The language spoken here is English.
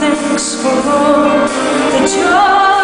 Thanks for all the joy